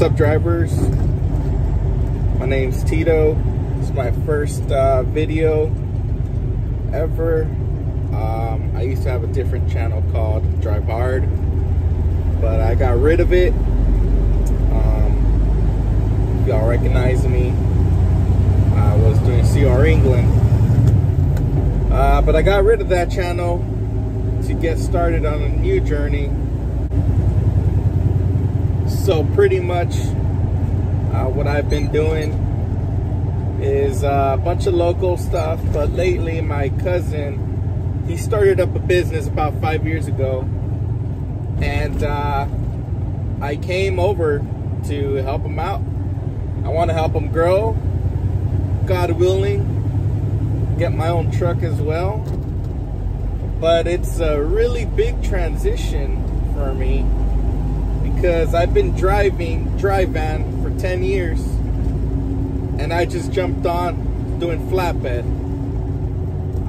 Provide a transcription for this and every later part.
What's up, drivers? My name's Tito. It's my first uh, video ever. Um, I used to have a different channel called Drive Hard, but I got rid of it. Um, y'all recognize me. I was doing CR England, uh, but I got rid of that channel to get started on a new journey so pretty much uh, what I've been doing is uh, a bunch of local stuff but lately my cousin he started up a business about five years ago. And uh, I came over to help him out. I want to help him grow God willing get my own truck as well. But it's a really big transition for me because I've been driving dry van for 10 years and I just jumped on doing flatbed.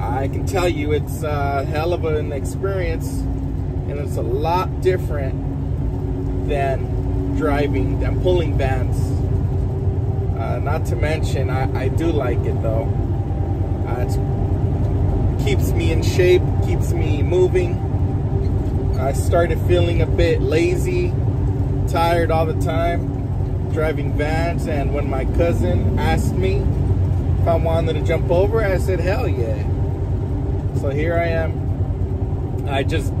I can tell you it's a hell of an experience and it's a lot different than driving, than pulling vans. Uh, not to mention, I, I, do like it though. Uh, it keeps me in shape, keeps me moving. I started feeling a bit lazy tired all the time driving vans and when my cousin asked me if I wanted to jump over I said hell yeah. So here I am. I just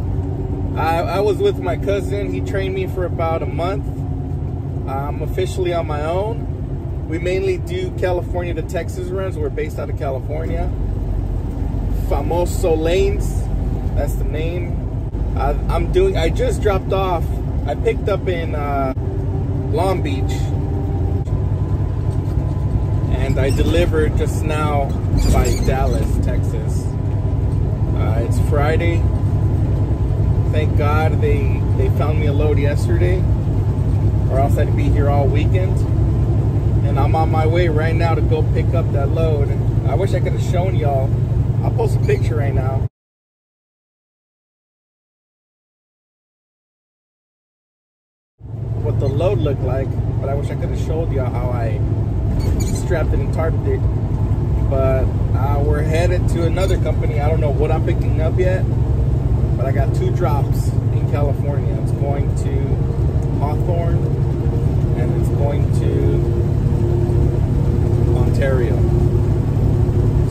I, I was with my cousin. He trained me for about a month. I'm officially on my own. We mainly do California to Texas runs. We're based out of California. Famoso Lanes that's the name I, I'm doing I just dropped off I picked up in uh, Long Beach and I delivered just now by Dallas, Texas. Uh, it's Friday. Thank God they they found me a load yesterday, or else I'd be here all weekend. And I'm on my way right now to go pick up that load. I wish I could have shown y'all. I'll post a picture right now. Load looked like, but I wish I could have showed y'all how I strapped it and tarped it. But uh, we're headed to another company. I don't know what I'm picking up yet, but I got two drops in California. It's going to Hawthorne and it's going to Ontario.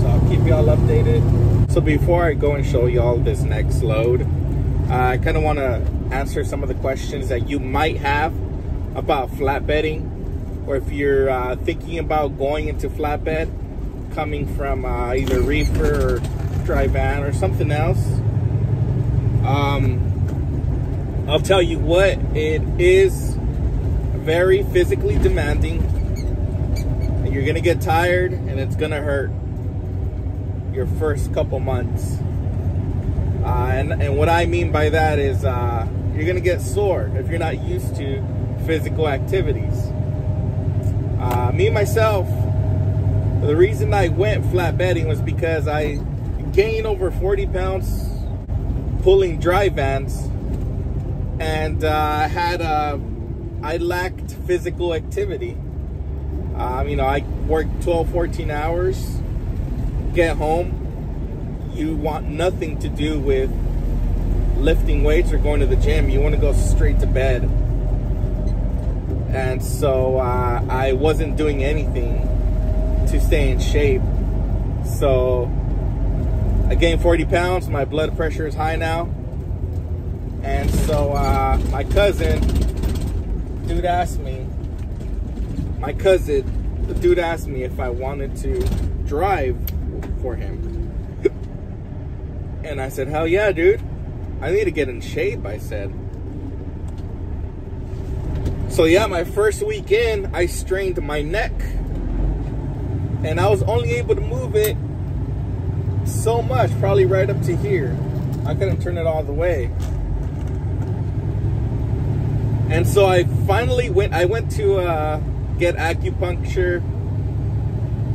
So I'll keep y'all updated. So before I go and show y'all this next load, I kind of want to answer some of the questions that you might have about flatbedding or if you're uh, thinking about going into flatbed coming from uh, either reefer or dry van or something else um, I'll tell you what it is very physically demanding and you're gonna get tired and it's gonna hurt your first couple months. Uh, and, and what I mean by that is uh, you're gonna get sore if you're not used to physical activities. Uh, me myself, the reason I went flatbedding was because I gained over 40 pounds pulling dry vans and uh, had a, uh, I lacked physical activity. Um, you know, I work 12, 14 hours, get home, you want nothing to do with lifting weights or going to the gym. You want to go straight to bed. And so uh, I wasn't doing anything to stay in shape. So I gained 40 pounds. My blood pressure is high now. And so uh, my cousin, dude asked me, my cousin, the dude asked me if I wanted to drive for him. and I said, hell yeah, dude. I need to get in shape, I said. So yeah, my first weekend, I strained my neck. And I was only able to move it so much, probably right up to here. I couldn't turn it all the way. And so I finally went, I went to uh, get acupuncture,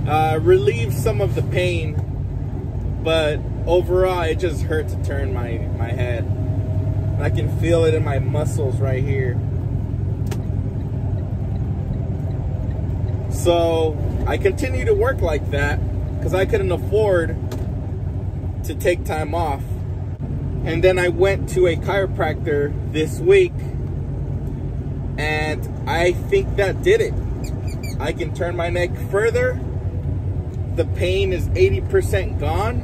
uh, relieve some of the pain, but overall it just hurt to turn my my head I can feel it in my muscles right here So I continue to work like that because I couldn't afford to take time off. And then I went to a chiropractor this week and I think that did it. I can turn my neck further. The pain is 80% gone.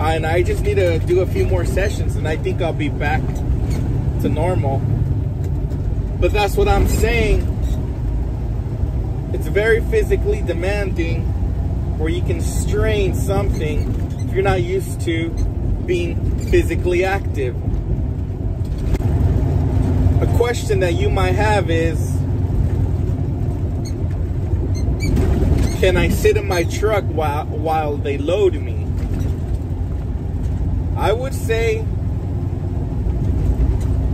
And I just need to do a few more sessions and I think I'll be back to normal. But that's what I'm saying. It's very physically demanding where you can strain something if you're not used to being physically active. A question that you might have is, can I sit in my truck while, while they load me? I would say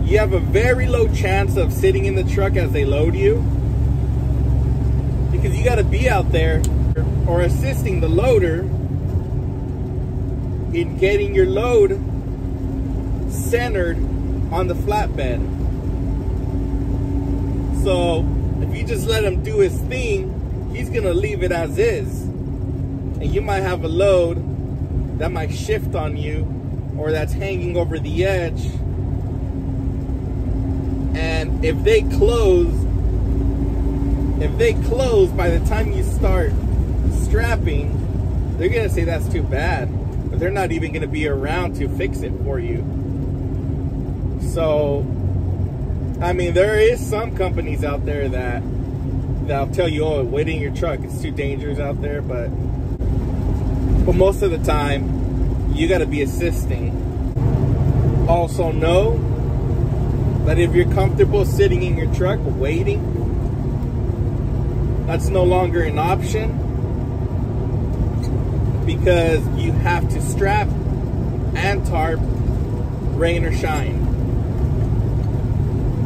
you have a very low chance of sitting in the truck as they load you because you got to be out there or assisting the loader in getting your load centered on the flatbed. So if you just let him do his thing, he's gonna leave it as is. And you might have a load that might shift on you or that's hanging over the edge. And if they close, if they close by the time you start strapping, they're gonna say that's too bad. But they're not even gonna be around to fix it for you. So, I mean, there is some companies out there that that'll tell you, oh, wait in your truck, it's too dangerous out there, but but most of the time, you gotta be assisting. Also know that if you're comfortable sitting in your truck waiting, that's no longer an option because you have to strap and tarp rain or shine.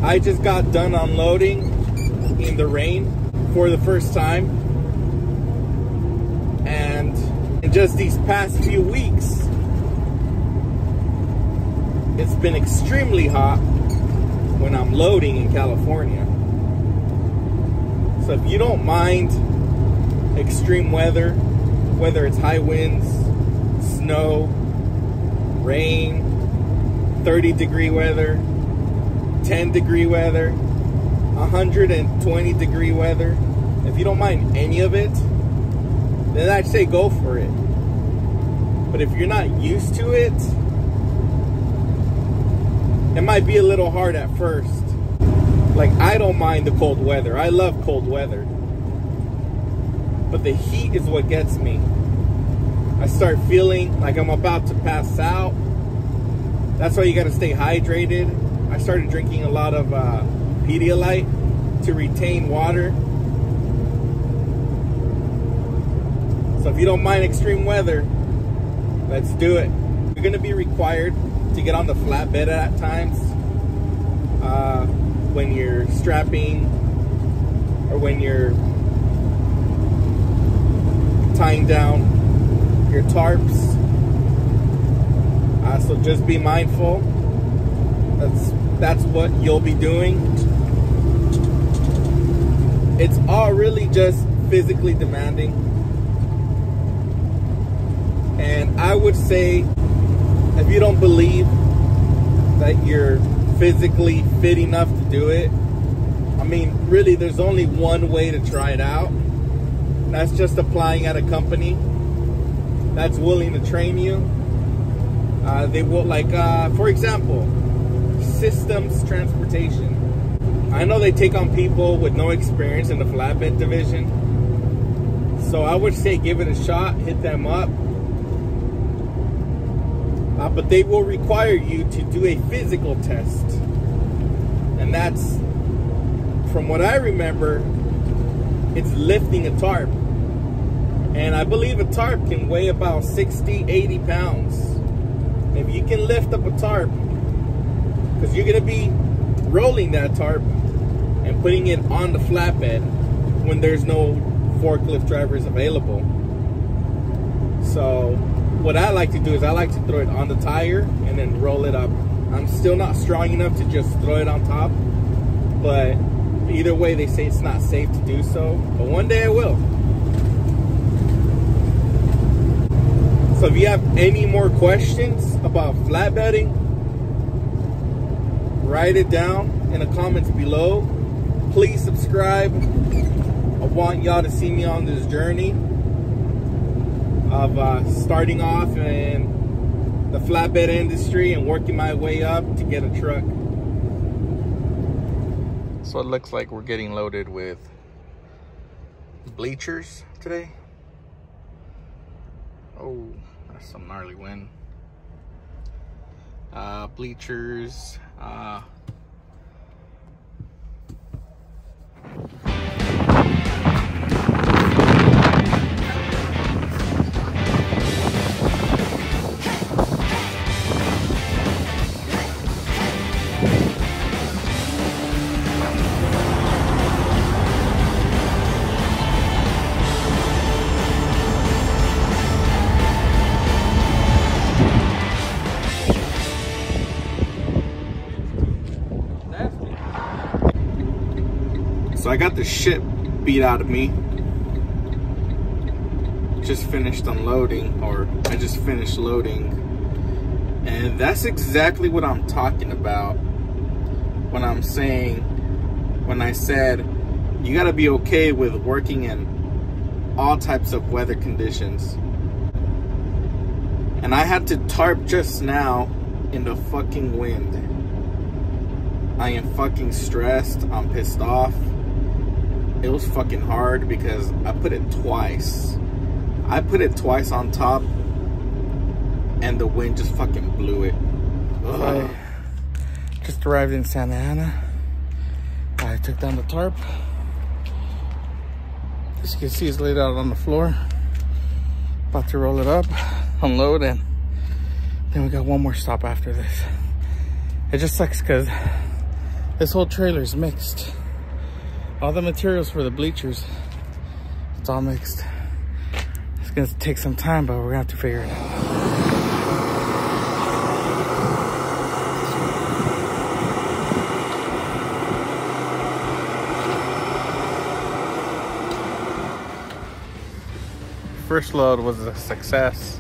I just got done unloading in the rain for the first time and in just these past few weeks it's been extremely hot when I'm loading in California. So if you don't mind extreme weather, whether it's high winds, snow, rain, 30 degree weather, 10 degree weather, 120 degree weather, if you don't mind any of it, then I'd say go for it. But if you're not used to it, it might be a little hard at first. Like, I don't mind the cold weather. I love cold weather. But the heat is what gets me. I start feeling like I'm about to pass out. That's why you got to stay hydrated. I started drinking a lot of uh, Pedialyte to retain water. So if you don't mind extreme weather, let's do it. You're going to be required to get on the flatbed at times. Uh, when you're strapping or when you're tying down your tarps. Uh, so just be mindful. That's that's what you'll be doing. It's all really just physically demanding. And I would say if you don't believe that you're physically fit enough do it. I mean, really, there's only one way to try it out. That's just applying at a company that's willing to train you. Uh, they will, like, uh, for example, systems transportation. I know they take on people with no experience in the flatbed division. So I would say give it a shot, hit them up. Uh, but they will require you to do a physical test. And that's, from what I remember, it's lifting a tarp. And I believe a tarp can weigh about 60, 80 pounds. If you can lift up a tarp, because you're going to be rolling that tarp and putting it on the flatbed when there's no forklift drivers available. So what I like to do is I like to throw it on the tire and then roll it up. I'm still not strong enough to just throw it on top, but either way, they say it's not safe to do so, but one day I will. So if you have any more questions about flatbedding, write it down in the comments below. Please subscribe. I want y'all to see me on this journey of uh, starting off in the flatbed industry and working my way up to get a truck. So it looks like we're getting loaded with bleachers today. Oh, that's some gnarly wind. Uh, bleachers, uh, I got the shit beat out of me. Just finished unloading, or I just finished loading. And that's exactly what I'm talking about when I'm saying, when I said, you gotta be okay with working in all types of weather conditions. And I had to tarp just now in the fucking wind. I am fucking stressed. I'm pissed off it was fucking hard because I put it twice. I put it twice on top and the wind just fucking blew it. I just arrived in Santa Ana. I took down the tarp. As you can see, it's laid out on the floor. About to roll it up, unload, and then we got one more stop after this. It just sucks because this whole trailer is mixed all the materials for the bleachers, it's all mixed. It's gonna take some time, but we're gonna have to figure it out. First load was a success.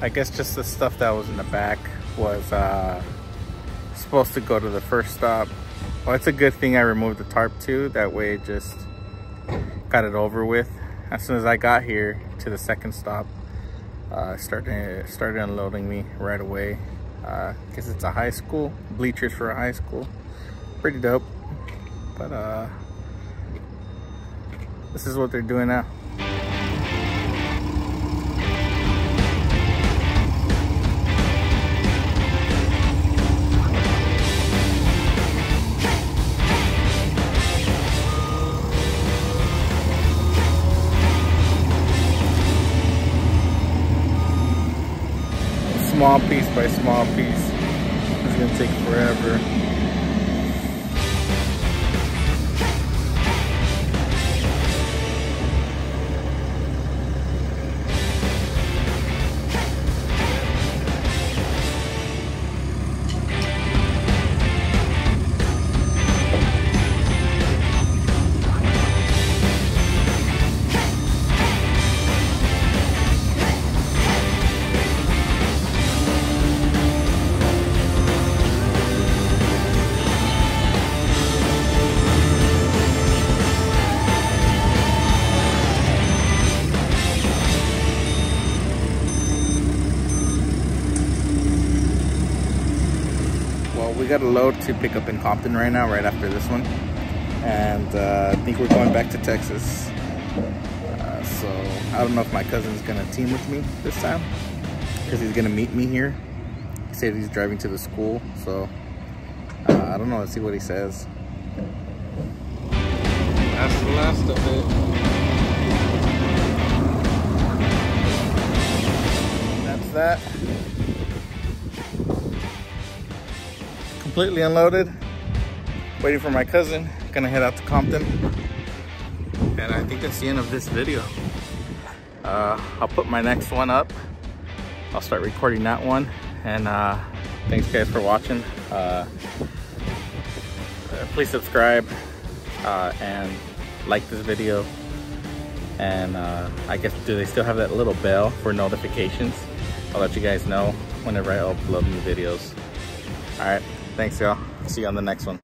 I guess just the stuff that was in the back was uh, supposed to go to the first stop well, it's a good thing I removed the tarp too. That way it just got it over with. As soon as I got here to the second stop, uh, started, started unloading me right away. Uh, it's a high school, bleachers for a high school. Pretty dope. But uh, this is what they're doing now. Small piece by small piece. It's gonna take forever. Load to pick up in Compton right now, right after this one. And uh, I think we're going back to Texas. Uh, so I don't know if my cousin's gonna team with me this time because he's gonna meet me here. He said he's driving to the school, so uh, I don't know. Let's see what he says. That's the last of it. That's that. Completely unloaded. Waiting for my cousin. Gonna head out to Compton. And I think that's the end of this video. Uh, I'll put my next one up. I'll start recording that one. And uh, thanks guys for watching. Uh, uh please subscribe. uh, and like this video. And uh, I guess, do they still have that little bell for notifications? I'll let you guys know whenever I upload new videos. All right, thanks y'all. See you on the next one.